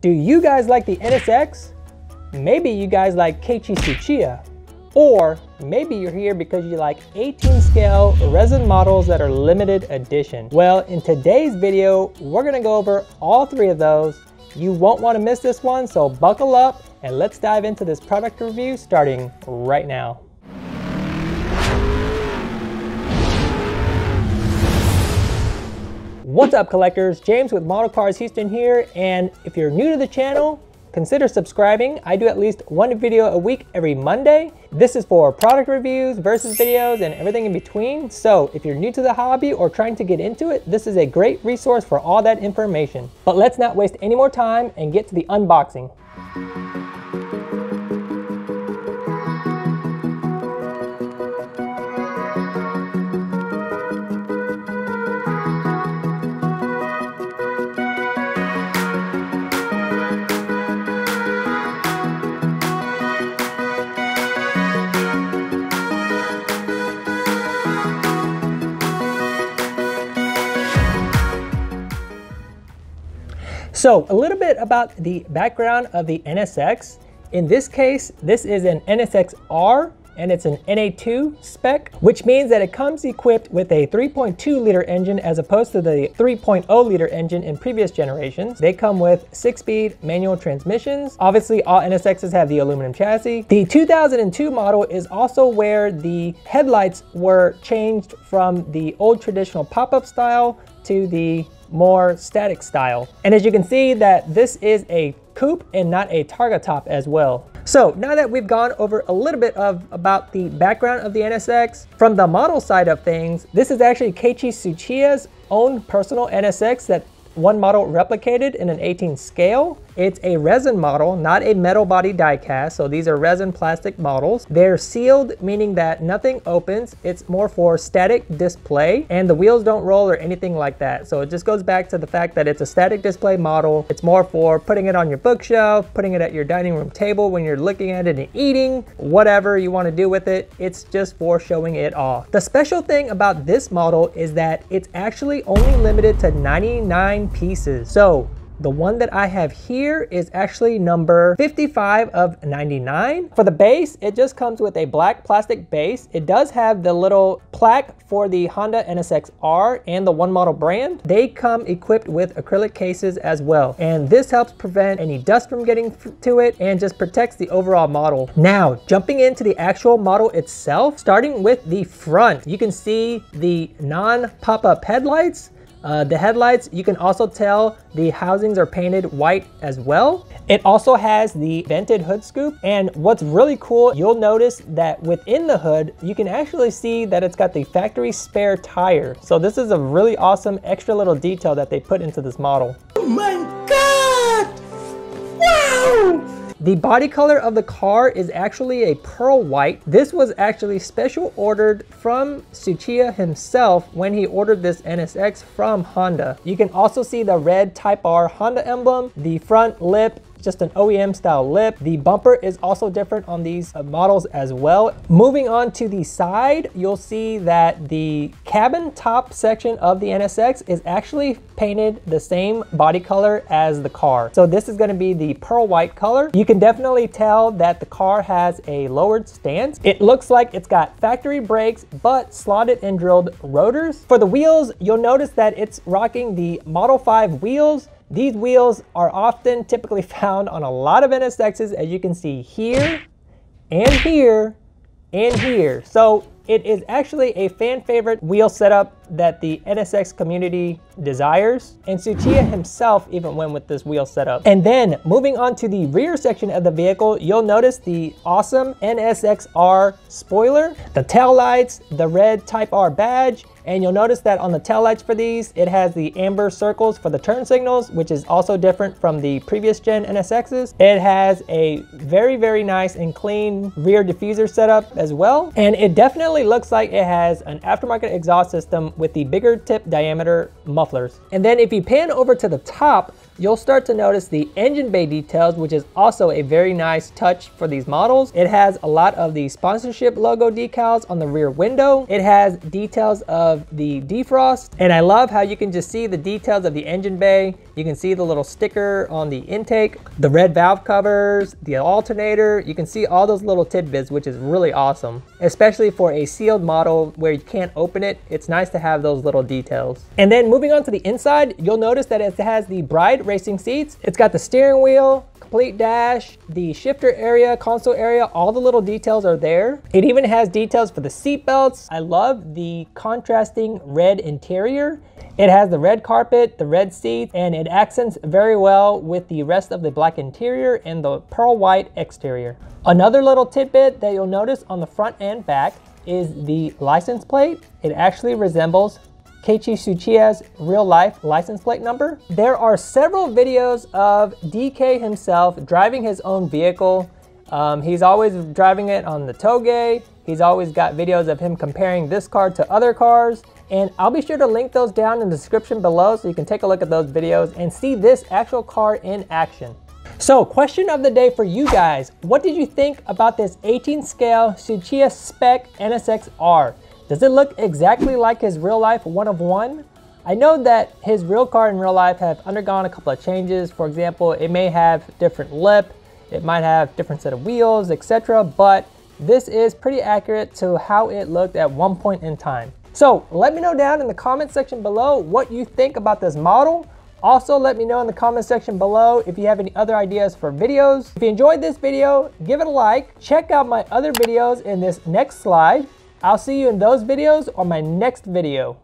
Do you guys like the NSX? Maybe you guys like Keiichi Tsuchiya. Or maybe you're here because you like 18 scale resin models that are limited edition. Well, in today's video, we're gonna go over all three of those. You won't wanna miss this one, so buckle up and let's dive into this product review starting right now. What's up collectors? James with Model Cars Houston here, and if you're new to the channel, consider subscribing. I do at least one video a week every Monday. This is for product reviews, versus videos, and everything in between. So if you're new to the hobby or trying to get into it, this is a great resource for all that information. But let's not waste any more time and get to the unboxing. So a little bit about the background of the NSX. In this case, this is an NSX-R and it's an NA2 spec, which means that it comes equipped with a 3.2 liter engine as opposed to the 3.0 liter engine in previous generations. They come with six-speed manual transmissions. Obviously, all NSXs have the aluminum chassis. The 2002 model is also where the headlights were changed from the old traditional pop-up style to the more static style. And as you can see that this is a coupe and not a targa top as well. So now that we've gone over a little bit of about the background of the NSX, from the model side of things, this is actually Keiichi Tsuchiya's own personal NSX that one model replicated in an 18 scale. It's a resin model, not a metal body die cast. So these are resin plastic models. They're sealed, meaning that nothing opens. It's more for static display and the wheels don't roll or anything like that. So it just goes back to the fact that it's a static display model. It's more for putting it on your bookshelf, putting it at your dining room table when you're looking at it and eating, whatever you want to do with it. It's just for showing it off. The special thing about this model is that it's actually only limited to 99 pieces. So the one that I have here is actually number 55 of 99. For the base, it just comes with a black plastic base. It does have the little plaque for the Honda NSX-R and the one model brand. They come equipped with acrylic cases as well. And this helps prevent any dust from getting to it and just protects the overall model. Now, jumping into the actual model itself, starting with the front, you can see the non-pop-up headlights uh, the headlights, you can also tell the housings are painted white as well. It also has the vented hood scoop. And what's really cool, you'll notice that within the hood, you can actually see that it's got the factory spare tire. So this is a really awesome extra little detail that they put into this model. Oh The body color of the car is actually a pearl white. This was actually special ordered from Tsuchiya himself when he ordered this NSX from Honda. You can also see the red Type R Honda emblem, the front lip just an OEM style lip. The bumper is also different on these uh, models as well. Moving on to the side, you'll see that the cabin top section of the NSX is actually painted the same body color as the car. So this is gonna be the pearl white color. You can definitely tell that the car has a lowered stance. It looks like it's got factory brakes, but slotted and drilled rotors. For the wheels, you'll notice that it's rocking the Model 5 wheels these wheels are often typically found on a lot of NSXs as you can see here and here and here. So it is actually a fan favorite wheel setup that the NSX community desires, and Tsuchiya himself even went with this wheel setup. And then moving on to the rear section of the vehicle, you'll notice the awesome NSX-R spoiler, the tail lights, the red Type R badge, and you'll notice that on the tail lights for these, it has the amber circles for the turn signals, which is also different from the previous gen NSXs. It has a very, very nice and clean rear diffuser setup as well. And it definitely looks like it has an aftermarket exhaust system with the bigger tip diameter mufflers. And then if you pan over to the top, you'll start to notice the engine bay details, which is also a very nice touch for these models. It has a lot of the sponsorship logo decals on the rear window. It has details of the defrost, and I love how you can just see the details of the engine bay. You can see the little sticker on the intake, the red valve covers, the alternator. You can see all those little tidbits, which is really awesome, especially for a sealed model where you can't open it. It's nice to have those little details. And then moving on to the inside, you'll notice that it has the Bride racing seats. It's got the steering wheel, complete dash, the shifter area, console area, all the little details are there. It even has details for the seat belts. I love the contrasting red interior. It has the red carpet, the red seats, and it accents very well with the rest of the black interior and the pearl white exterior. Another little tidbit that you'll notice on the front and back is the license plate. It actually resembles Keiichi Tsuchiya's real life license plate number. There are several videos of DK himself driving his own vehicle. Um, he's always driving it on the touge. He's always got videos of him comparing this car to other cars. And I'll be sure to link those down in the description below so you can take a look at those videos and see this actual car in action. So question of the day for you guys. What did you think about this 18 scale Tsuchiya Spec NSX-R? Does it look exactly like his real life one of one? I know that his real car in real life have undergone a couple of changes. For example, it may have different lip, it might have different set of wheels, etc. But this is pretty accurate to how it looked at one point in time. So let me know down in the comment section below what you think about this model. Also, let me know in the comment section below if you have any other ideas for videos. If you enjoyed this video, give it a like. Check out my other videos in this next slide. I'll see you in those videos or my next video.